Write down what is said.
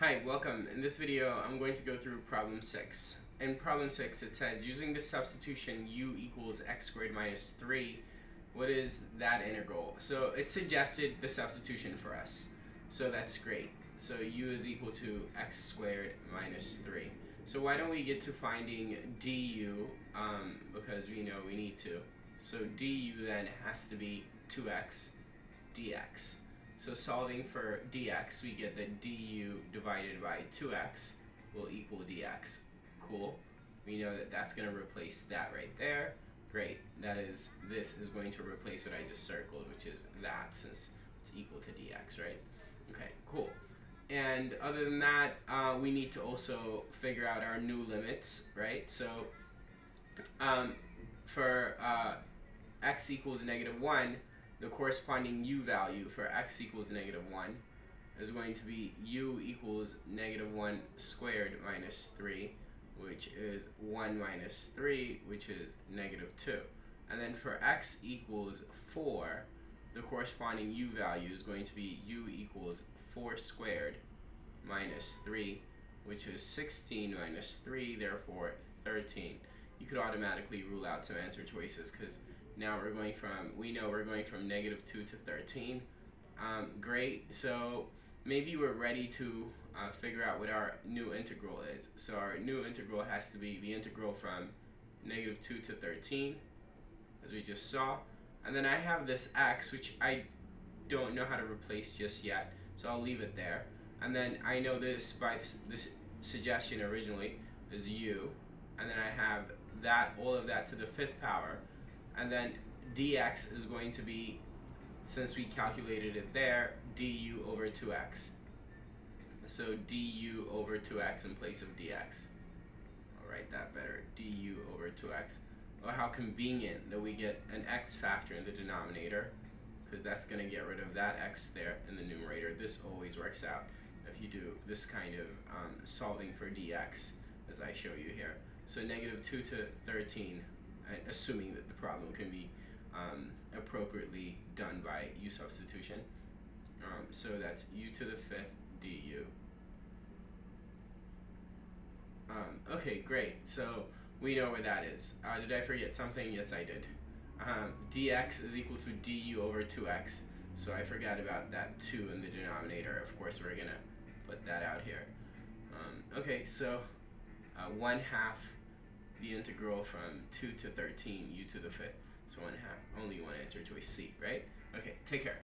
Hi, welcome. In this video, I'm going to go through problem 6. In problem 6, it says, using the substitution u equals x squared minus 3, what is that integral? So it suggested the substitution for us. So that's great. So u is equal to x squared minus 3. So why don't we get to finding du, um, because we know we need to. So du then has to be 2x dx. So solving for dx, we get that du divided by 2x will equal dx. Cool. We know that that's going to replace that right there. Great. That is, this is going to replace what I just circled, which is that since it's equal to dx, right? Okay, cool. And other than that, uh, we need to also figure out our new limits, right? So um, for uh, x equals negative 1, the corresponding u value for x equals negative 1 is going to be u equals negative 1 squared minus 3, which is 1 minus 3, which is negative 2. And then for x equals 4, the corresponding u value is going to be u equals 4 squared minus 3, which is 16 minus 3, therefore 13. You could automatically rule out some answer choices because now we're going from, we know we're going from negative 2 to 13. Um, great, so maybe we're ready to uh, figure out what our new integral is. So our new integral has to be the integral from negative 2 to 13, as we just saw. And then I have this x, which I don't know how to replace just yet, so I'll leave it there. And then I know this by this, this suggestion originally is u, and then I have that, all of that to the fifth power, and then dx is going to be, since we calculated it there, du over 2x. So du over 2x in place of dx. I'll write that better, du over 2x. Oh, how convenient that we get an x factor in the denominator, because that's going to get rid of that x there in the numerator. This always works out if you do this kind of um, solving for dx, as I show you here. So negative 2 to 13 assuming that the problem can be um, appropriately done by u substitution. Um, so that's u to the fifth du. Um, okay, great. So we know where that is. Uh, did I forget something? Yes, I did. Um, dx is equal to du over 2x. So I forgot about that 2 in the denominator. Of course, we're going to put that out here. Um, okay, so uh, 1 half the integral from 2 to 13, u to the fifth. So one half, only one answer choice C, right? Okay, take care.